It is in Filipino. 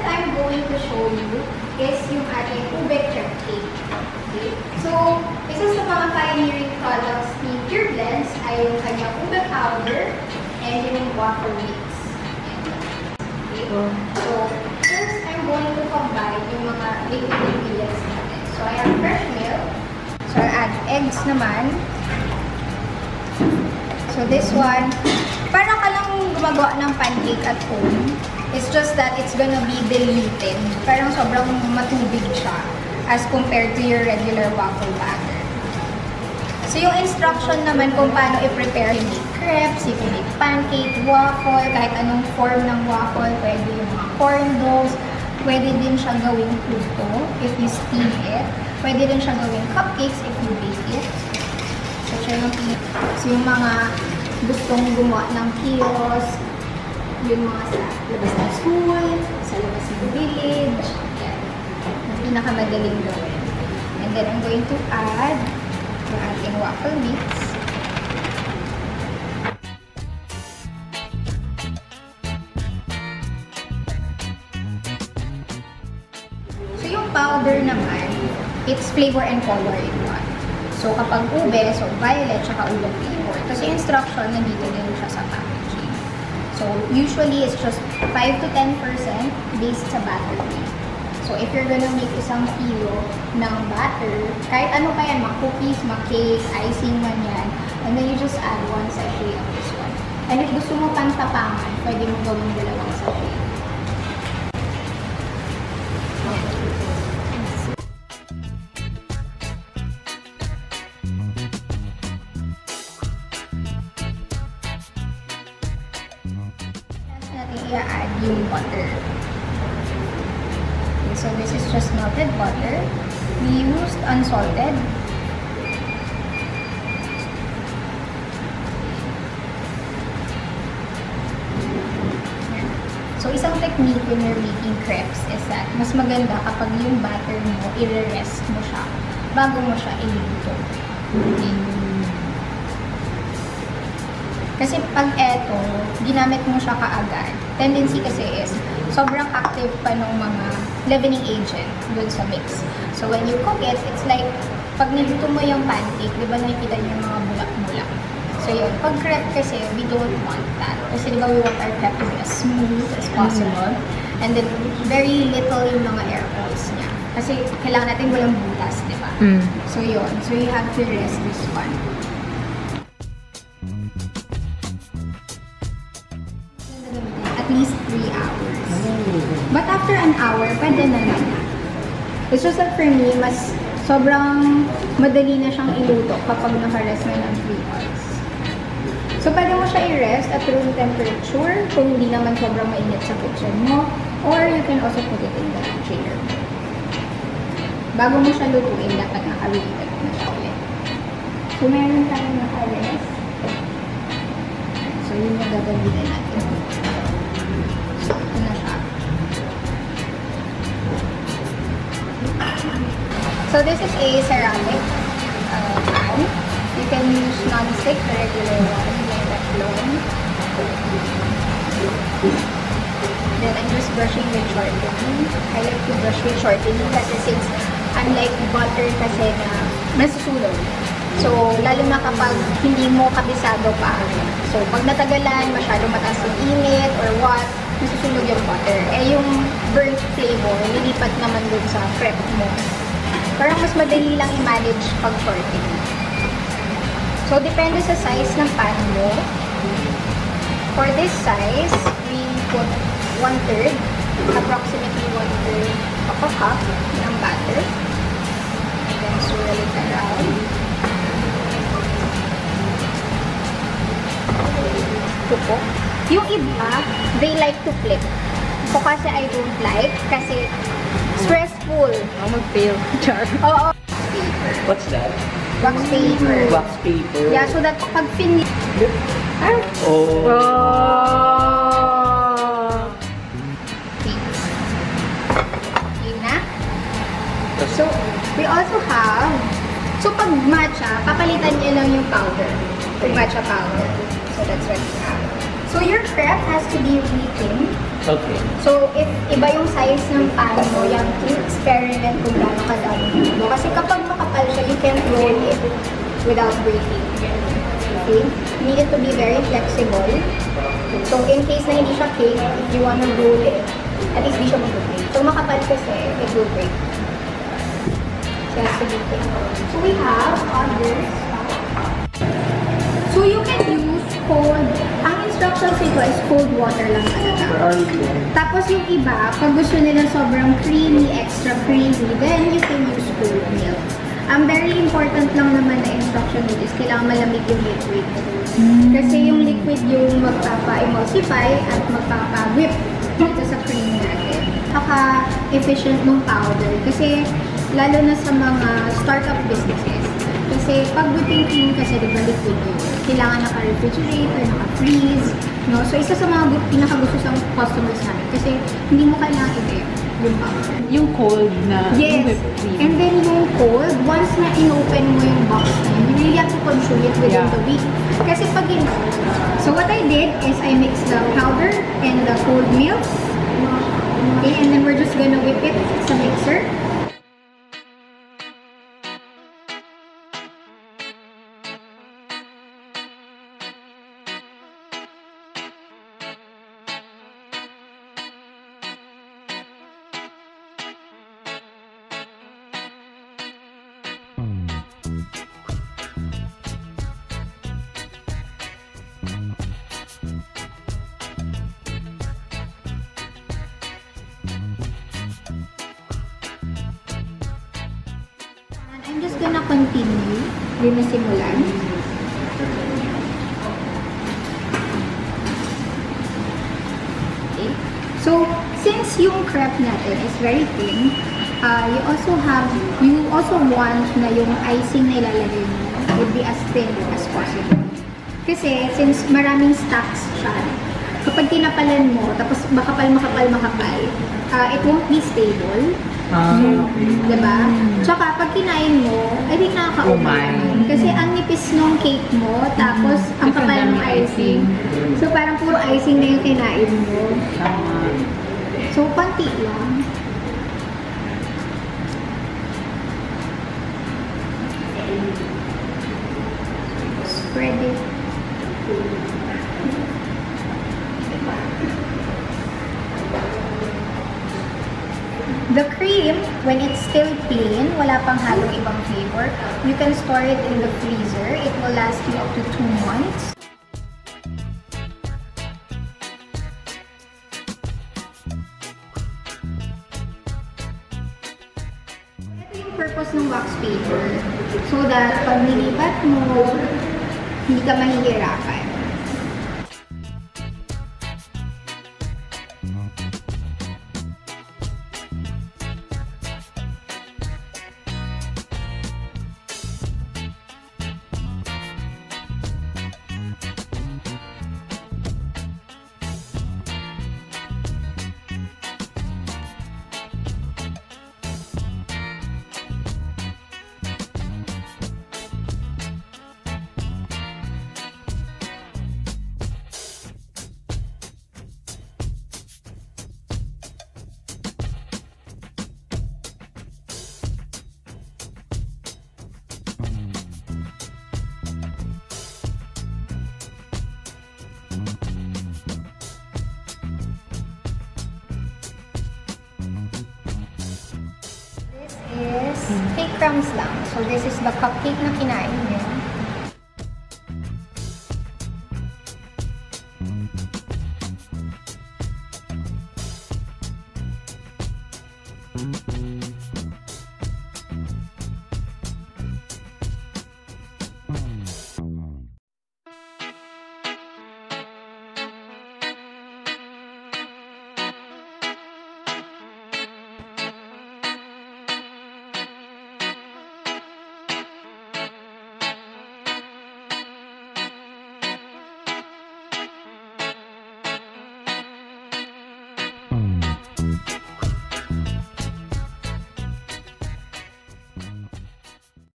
that I'm going to show you is yung ating ube crepe cake. Okay? So, isa sa mga pioneering products ni Pure Blends ay yung kanyang ube powder and yung waffle mix. Okay? So, first, I'm going to combine yung mga liquid ingredients natin. So, I have fresh milk. So, I'll add eggs naman. So, this one, parang ka lang gumagawa ng pancake at home. It's just that it's gonna be diluted. Parang sobrang matubig siya as compared to your regular waffle batter. So, yung instruction naman kung paano i-prepare, you make crepes, you can make pancake, waffle, kahit anong form ng waffle, pwede yung mga corn dogs, pwede din siya gawing puto if you steam it, pwede din siya gawing cupcakes if you bake it. So, yung, so, yung mga gustong gumawa ng kiosk, yung mga sa labas ng school, sa labas ng village, yan. Yung pinakamadaling gawin. And then, I'm going to add yung ating waffle mix. So, yung powder naman, it's flavor and color in one. So, kapag ube, so violet, tsaka ube flavor. Tapos yung instruction, nandito din siya sa packaging. So, usually, it's just 5 to 10% based sa batter. So, if you're gonna make isang kilo ng batter, kahit ano pa yan, cookies, cake, icing man yan, and then you just add one sachet of this one. And if gusto mo pantapangan, pwede mo gawin dalawang sachet. I-add yung butter. Okay, so this is just melted butter. We used unsalted. So, isang technique when you're making crepes is that mas maganda kapag yung batter mo, i-rest mo siya bago mo siya iluto. Okay. Kasi pag eto, ginamit mo siya kaagad, tendency kasi is, sobrang active pa ng mga leavening agent dun sa mix. So when you cook it, it's like, pag niluto mo yung pancake, di ba nakikita niyo yung mga bulak-bulak? So yun, pag crepe kasi, we don't want that. Kasi di ba we want our crepe to be as smooth as possible. And then, very little yung mga air holes niya. Kasi kailangan natin walang butas, di ba? Mm. So yun, so you have to rest this one. But after an hour, pwede na na. It's just that for me, mas sobrang madali na siyang iluto kapag naka-rest na ng 3 hours. So, pwede mo siya i-rest at room temperature kung hindi naman sobrang mainit sa kitchen mo. Or you can also put it in the chiller. Bago mo siya lutuin, dapat naka-reheat na siya ulit. So, meron tayong naka-rest. So, yun yung gagamitin natin. So, this is a ceramic uh. You can use non-stick, regular one, like Teflon. Then, I'm just brushing with shortening. I like to brush with shortening kasi since unlike butter kasi na nasusunog. So, lalo na kapag hindi mo kabisado pa. So, pag natagalan, masyado mataas yung init or what, nasusunog yung butter. Eh, yung burnt flavor, lilipat naman dun sa prep mo. Parang mas madali lang i-manage pag shorting. So, depende sa size ng pan mo. For this size, we put one-third, approximately one-third of a cup ng batter. And then swirl it around. Tupo. Yung iba, they like to flip. Ako kasi I don't like kasi stressful. Ako mag-fail. Char. Oo. What's that? Wax paper. Wax paper. Yeah, so that pag finish, ah, Oh. Oh! Na. So, we also have, so pag matcha, papalitan niyo lang yung powder. Yung matcha powder. So, that's what we have. So your crepe has to be thin. Okay. So, if iba yung size ng pan mo, yung experiment kung gaano kadami mo. Kasi kapag makapal siya, you can't roll it without breaking. Okay? You need it to be very flexible. So, in case na hindi siya cake, if you wanna roll it, at least di siya mag-break. So, makapal kasi, it will break. So. So, we have others. So, you can use cold, ang instructions nito is cold water lang talaga. Tapos yung iba, pag gusto nila sobrang creamy, extra creamy, then you can use cold milk. Ang very important lang naman na instruction dito is kailangan malamig yung liquid. Kasi yung liquid yung magpapa-emulsify at magpapa-whip dito sa cream natin. Saka-efficient ng powder. Kasi lalo na sa mga startup businesses. Pag cream kasi di ba liquid yun. Kailangan naka-refrigerate or naka-freeze. No? So isa sa mga gu- pinakagusto sa customers namin. Kasi hindi mo kailangan i-whip yung powder. Yung cold na Yes. And then yung cold, once na in-open mo yung box na yun, you really have to consume it within Yeah. the week. Kasi pag in So what I did is I mixed the powder and the cold milk. Okay, and then we're just gonna whip it sa mixer. Just gonna continue yung nasimulan. Okay. So, since yung crepe natin is very thin, uh, you also have, you also want na yung icing na ilalagay mo would be as thin as possible. Kasi, since maraming stacks siya, kapag tinapalan mo, tapos makapal, makapal, makapal, uh, it won't be stable. Ah, Diba? Tsaka pag kinain mo, I think nakaka-umay Umay. naman. Kasi ang nipis nung cake mo, tapos ang Kasi kapal ang ng icing. icing. So parang puro icing na yung kinain mo. Tama. So, konti lang. Spread it. The cream, when it's still plain, wala pang halong ibang flavor, you can store it in the freezer. It will last you up to two months. Ito yung purpose ng wax paper. So that pag nilipat mo, hindi ka mahihirapan. breadcrumbs lang. So, this is the cupcake na kinain niya. Mm-hmm.